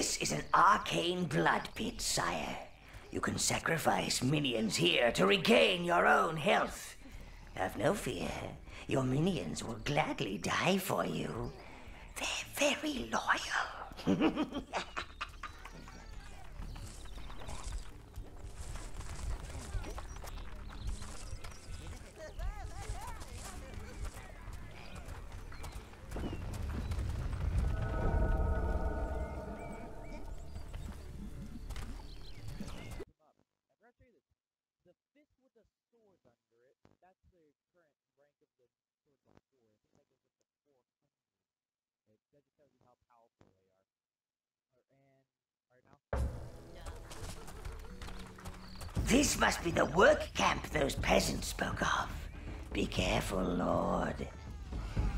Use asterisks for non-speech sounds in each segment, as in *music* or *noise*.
This is an arcane blood pit, sire. You can sacrifice minions here to regain your own health. Have no fear. Your minions will gladly die for you. They're very loyal. *laughs* This must be the work camp those peasants spoke of. Be careful, Lord.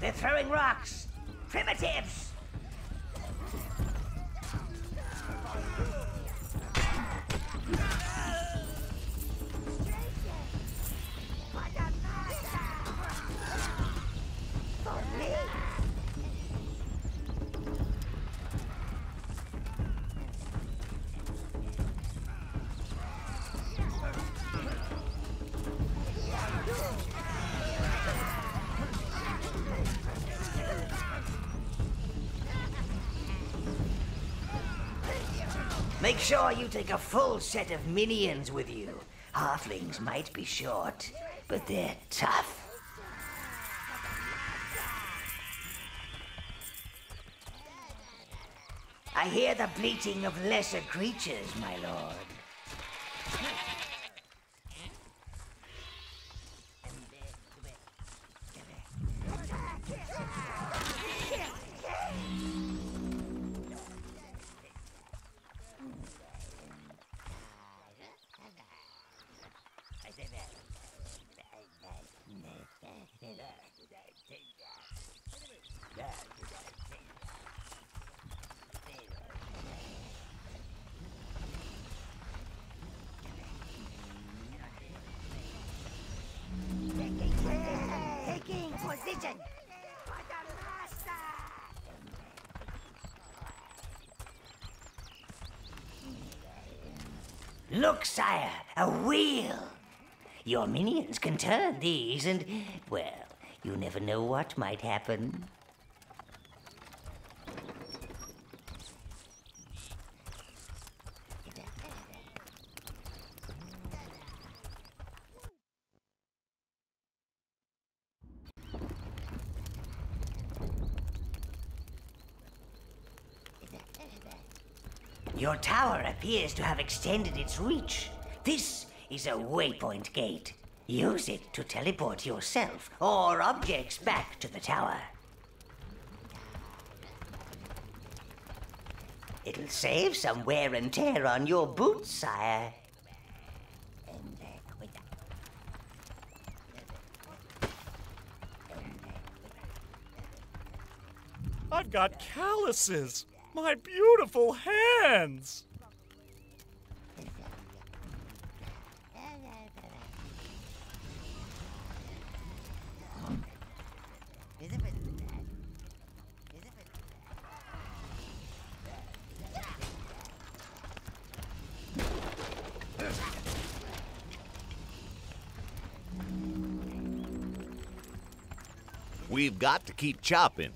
They're throwing rocks. Primitives! Make sure you take a full set of minions with you. Halflings might be short, but they're tough. I hear the bleating of lesser creatures, my lord. Position. Look, sire, a wheel. Your minions can turn these, and, well, you never know what might happen. Your tower appears to have extended its reach. This is a waypoint gate. Use it to teleport yourself or objects back to the tower. It'll save some wear and tear on your boots, sire. I've got calluses. My beautiful hands. We've got to keep chopping.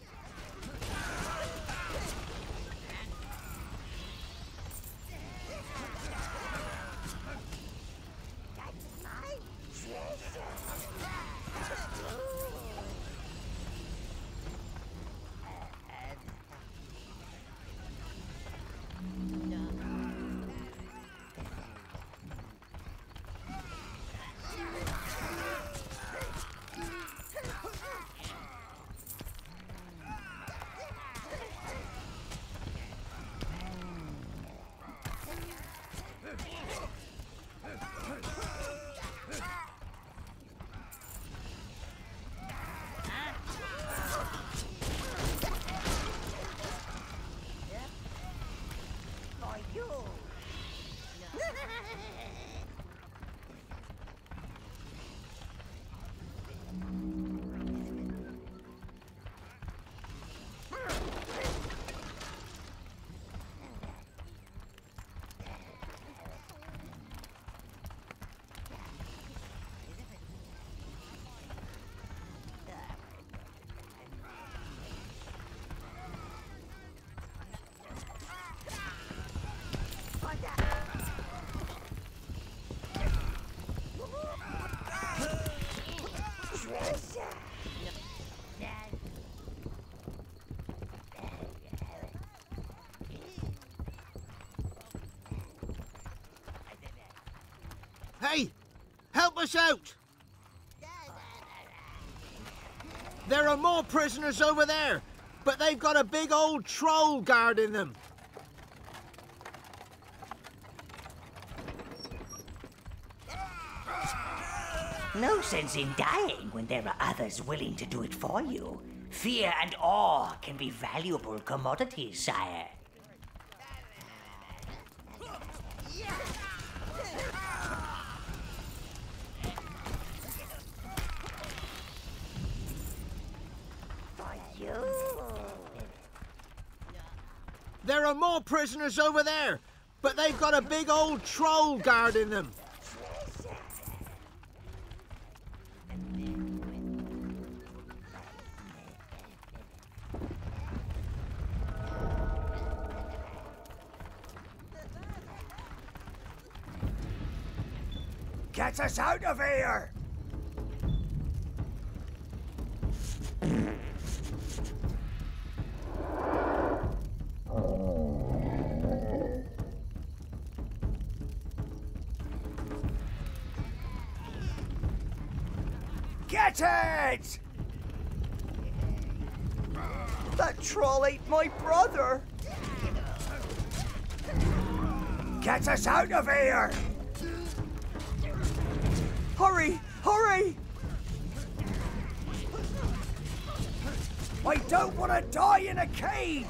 Hey, help us out! There are more prisoners over there, but they've got a big old troll guarding them. No sense in dying when there are others willing to do it for you. Fear and awe can be valuable commodities, sire. For you. There are more prisoners over there, but they've got a big old troll guarding them. Get us out of here! Get it! That troll ate my brother. Get us out of here! Hurry, hurry! I don't want to die in a cage!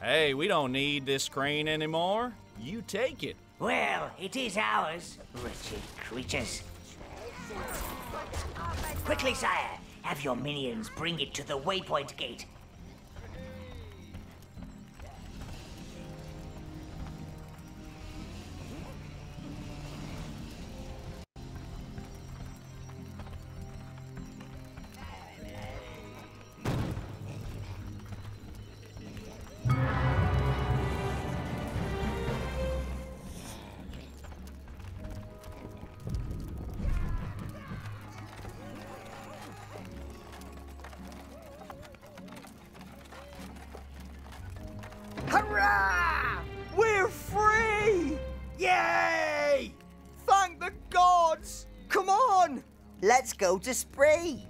Hey, we don't need this crane anymore. You take it. Well, it is ours, wretched creatures. Quickly, sire, have your minions bring it to the waypoint gate. Go to Spree!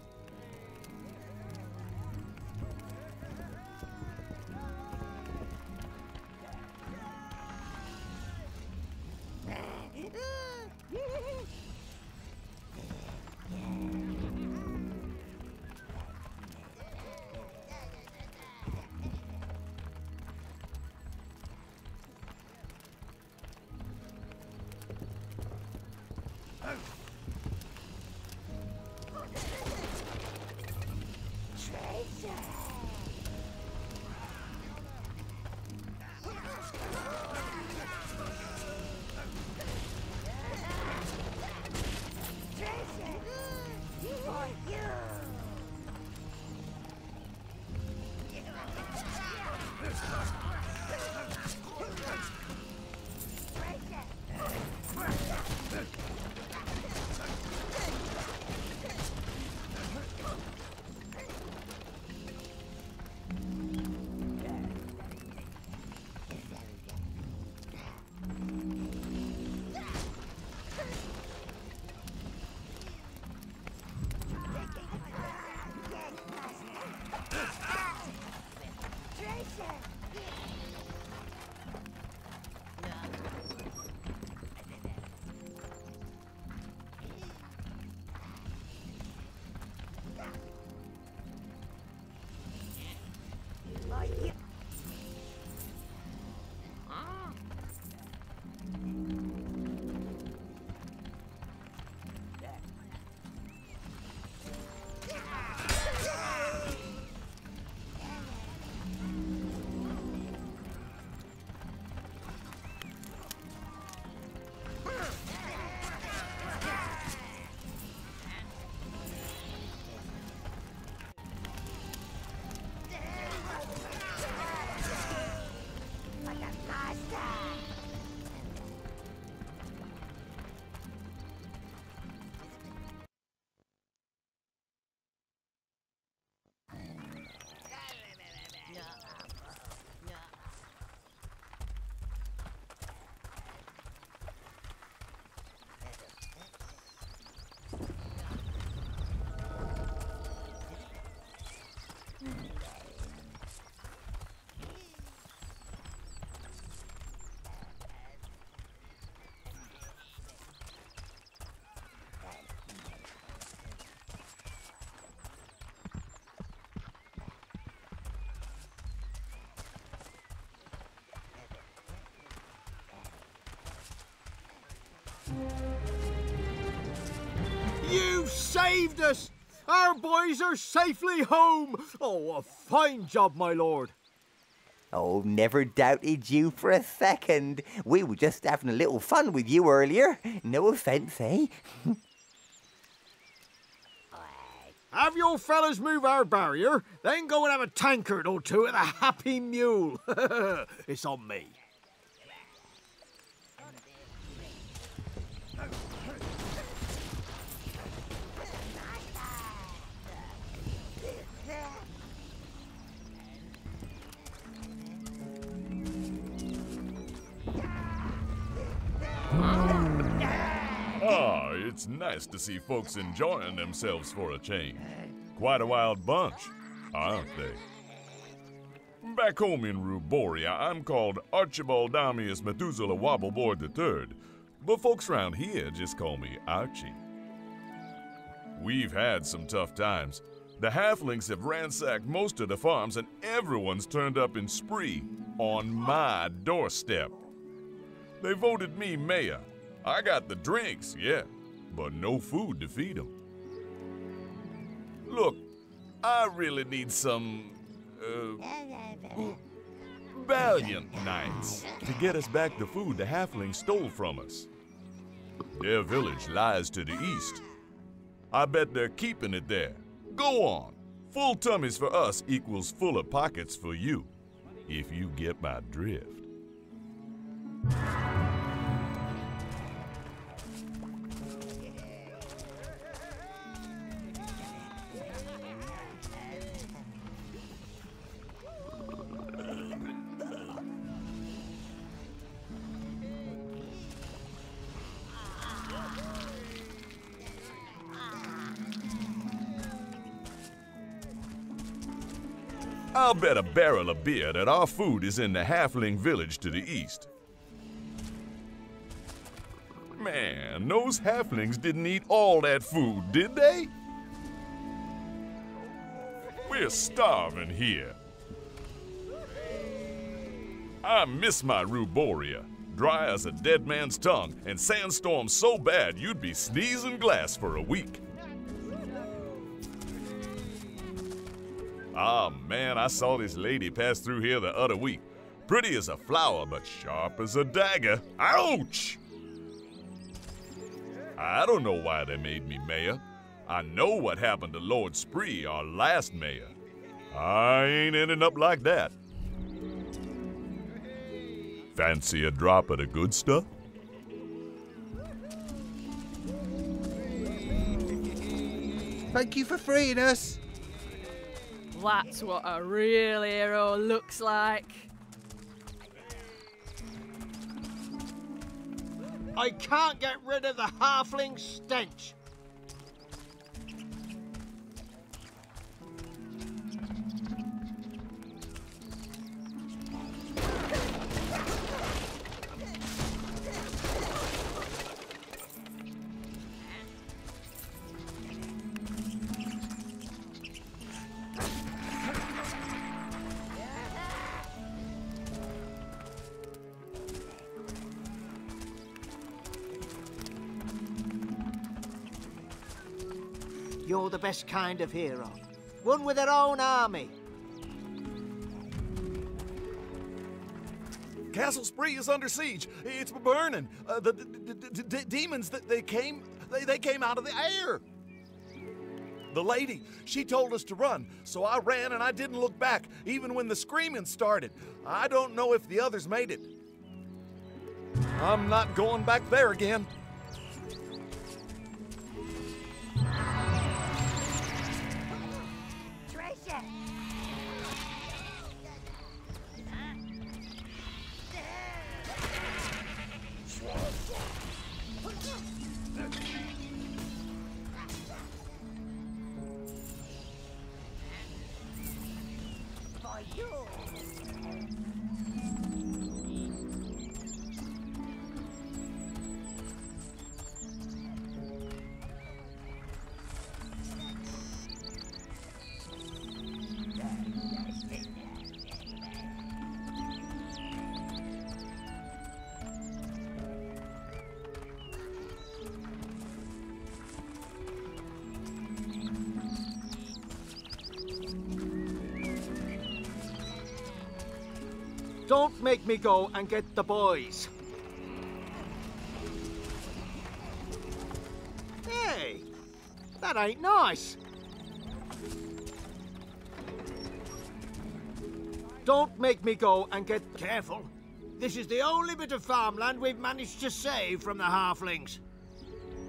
Saved us! Our boys are safely home! Oh, a fine job, my lord. Oh, never doubted you for a second. We were just having a little fun with you earlier. No offence, eh? *laughs* Have your fellas move our barrier, then go and have a tankard or two at the Happy Mule. *laughs* it's on me. Ah, it's nice to see folks enjoying themselves for a change. Quite a wild bunch, aren't they? Back home in Ruboria, I'm called Archibald Damius Methuselah Wobbleboard III, but folks round here just call me Archie. We've had some tough times. The halflings have ransacked most of the farms, and everyone's turned up in spree on my doorstep. They voted me mayor. I got the drinks, yeah, but no food to feed them. Look, I really need some. Uh, valiant knights to get us back the food the halflings stole from us. Their village lies to the east. I bet they're keeping it there. Go on. Full tummies for us equals fuller pockets for you, if you get my drift. Bet a barrel of beer that our food is in the halfling village to the east. Man, those halflings didn't eat all that food, did they? We're starving here. I miss my Ruboria. Dry as a dead man's tongue, and sandstorms so bad you'd be sneezing glass for a week. Ah, man, I saw this lady pass through here the other week. Pretty as a flower, but sharp as a dagger. Ouch! I don't know why they made me mayor. I know what happened to Lord Spree, our last mayor. I ain't ending up like that. Fancy a drop of the good stuff? Thank you for freeing us. That's what a real hero looks like. I can't get rid of the halfling stench. You're the best kind of hero. One with their own army. Castle Spree is under siege. It's burning. Uh, the, demons that they came, they, they came out of the air. The lady, she told us to run, so I ran and I didn't look back, even when the screaming started. I don't know if the others made it. I'm not going back there again. Don't make me go and get the boys. Hey, that ain't nice. Don't make me go and get. Careful. This is the only bit of farmland we've managed to save from the halflings.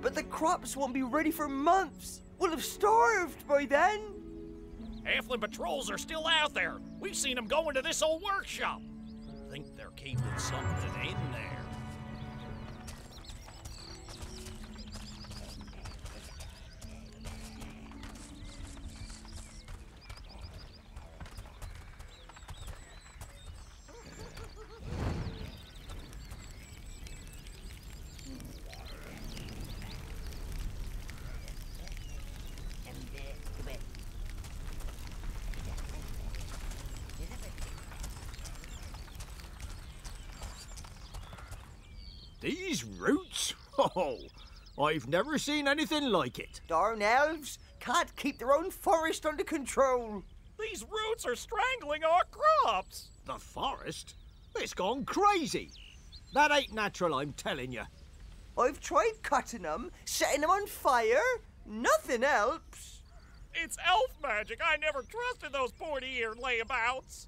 But the crops won't be ready for months. We'll have starved by then. Halfling patrols are still out there. We've seen them go into this old workshop. I think they're keeping something in there. These roots? *laughs* Oh, I've never seen anything like it. Darn elves can't keep their own forest under control. These roots are strangling our crops. The forest? It's gone crazy. That ain't natural, I'm telling you. I've tried cutting them, setting them on fire. Nothing helps. It's elf magic. I never trusted those pointy-eared layabouts.